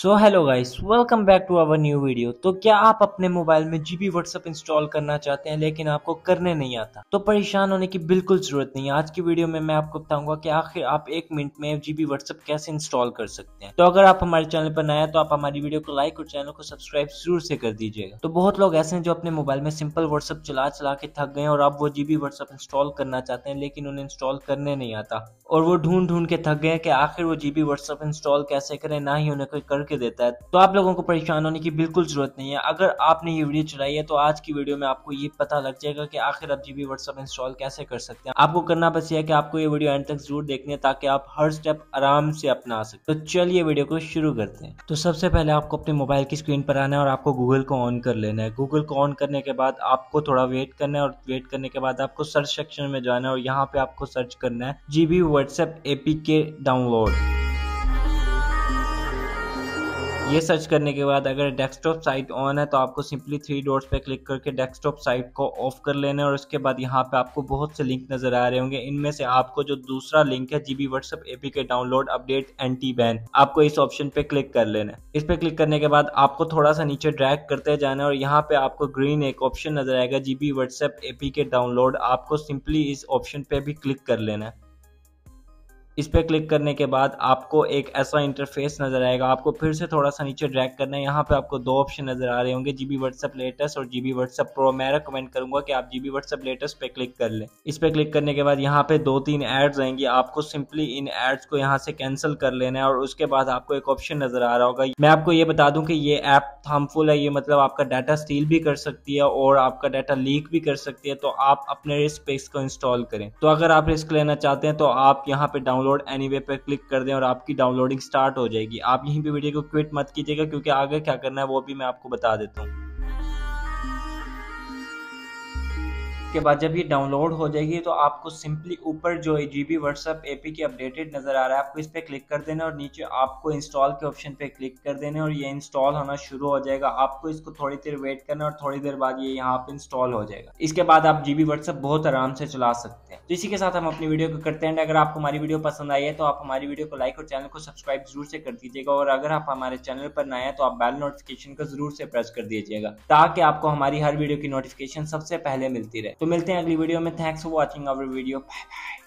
So hello guys welcome back to our new video तो क्या आप अपने मोबाइल में जीबी व्हाट्सएप इंस्टॉल करना चाहते हैं, लेकिन आपको करने नहीं आता? तो परेशान होने की बिल्कुल ज़रूरत नहीं है। आज की वीडियो में मैं आपको बताऊँगा कि आखिर आप एक मिनट में जीबी व्हाट्सएप कैसे इंस्टॉल कर सकते हैं। तो अगर आप हमारे चैनल पर नए तो आप हमारी वीडियो को लाइक और चैनल को सब्सक्राइब ज़रूर से कर दीजिएगा। तो बहुत लोग ऐसे हैं जो अपने मोबाइल में सिंपल व्हाट्सएप चला चला के थक गए और अब वो जीबी व्हाट्सएप इंस्टॉल करना चाहते हैं, लेकिन उन्हें इंस्टॉल करने नहीं आता। और वो ढूंढ ढूंढ के थक गए कि आखिर वो जीबी व्हाट्सएप इंस्टॉल कैसे करें, ना ही उन्हें कोई करके देता है तो आप लोगों को परेशान होने की बिल्कुल ज़रूरत नहीं है। अगर आपने ये वीडियो चलाई है तो आज की वीडियो में आपको ये पता लग जाएगा कि आखिर आप जीबी व्हाट्सएप इंस्टॉल कैसे कर सकते हैं। आपको करना बस ये है कि आपको ये वीडियो एंड तक ज़रूर देखनी ताकि आप हर स्टेप आराम से अपना सकते तो चलिए वीडियो को शुरू करते हैं। तो सबसे पहले आपको अपने मोबाइल की स्क्रीन पर आना है और आपको गूगल को ऑन कर लेना है। गूगल को ऑन करने के बाद आपको थोड़ा वेट करना है और वेट करने के बाद आपको सर्च सेक्शन में जाना है और यहाँ पे आपको सर्च करना है GB WhatsApp APK download. ये सर्च करने के बाद अगर डेस्कटॉप साइट ऑन है तो आपको सिंपली थ्री डॉट्स पे क्लिक करके डेस्कटॉप साइट को ऑफ़ कर लेना है और उसके बाद यहाँ पे आपको बहुत से लिंक नज़र आ रहे होंगे। इनमें से आपको जो दूसरा लिंक है GB WhatsApp APK download update anti ban आपको इस ऑप्शन पे क्लिक कर लेना है। इस पे क्लिक करने के बाद आपको थोड़ा सा नीचे ड्रैग करते जाना है और यहाँ पे आपको ग्रीन एक ऑप्शन नज़र आएगा GB WhatsApp APK download आपको सिंपली इस ऑप्शन पे भी क्लिक कर लेना है। इस पर क्लिक करने के बाद आपको एक ऐसा इंटरफेस नज़र आएगा। आपको फिर से थोड़ा सा नीचे ड्रैग करना है। यहाँ पे आपको दो ऑप्शन नज़र आ रहे होंगे जीबी व्हाट्सएप लेटेस्ट और जीबी व्हाट्सएप प्रो मैं रिकमेंड करूँगा कि आप जीबी व्हाट्सएप लेटेस्ट पे क्लिक कर लें। इस पर क्लिक करने के बाद यहाँ पे दो तीन एड्स आएँगी। आपको सिंपली इन एड्स को यहाँ से कैंसिल कर लेना है और उसके बाद आपको एक ऑप्शन नज़र आ रहा होगा। मैं आपको ये बता दूँ कि ये ऐप हार्मफुल है। ये मतलब आपका डाटा स्टील भी कर सकती है और आपका डाटा लीक भी कर सकती है। तो आप अपने रिस्क पे इसको इंस्टॉल करें। तो अगर आप रिस्क लेना चाहते हैं तो आप यहाँ पे डाउनलोड डाउनलोड वे पर क्लिक कर दें और आपकी डाउनलोडिंग स्टार्ट हो जाएगी। आप यहीं पर वीडियो को क्विट मत कीजिएगा क्योंकि आगे क्या करना है वो भी मैं आपको बता देता हूँ। के बाद जब ये डाउनलोड हो जाएगी तो आपको सिंपली ऊपर जो जी बी व्हाट्सएप एपी की अपडेटेड नज़र आ रहा है, आपको इस पर क्लिक कर देना और नीचे आपको इंस्टॉल के ऑप्शन पे क्लिक कर देना और ये इंस्टॉल होना शुरू हो जाएगा। आपको इसको थोड़ी देर वेट करना और थोड़ी देर बाद ये यहाँ पे इंस्टॉल हो जाएगा। इसके बाद आप जी बी व्हाट्सएप बहुत आराम से चला सकते हैं। तो इसी के साथ हम अपनी वीडियो को करते हैं। अगर आपको हमारी वीडियो पसंद आई है तो आप हमारी वीडियो को लाइक और चैनल को सब्सक्राइब ज़रूर से कर दीजिएगा और अगर आप हमारे चैनल पर नए हैं तो आप बेल नोटिफिकेशन को ज़रूर से प्रेस कर दीजिएगा, ताकि आपको हमारी हर वीडियो की नोटिफिकेशन सबसे पहले मिलती रहे। तो मिलते हैं अगली वीडियो में. Thanks for watching our video bye bye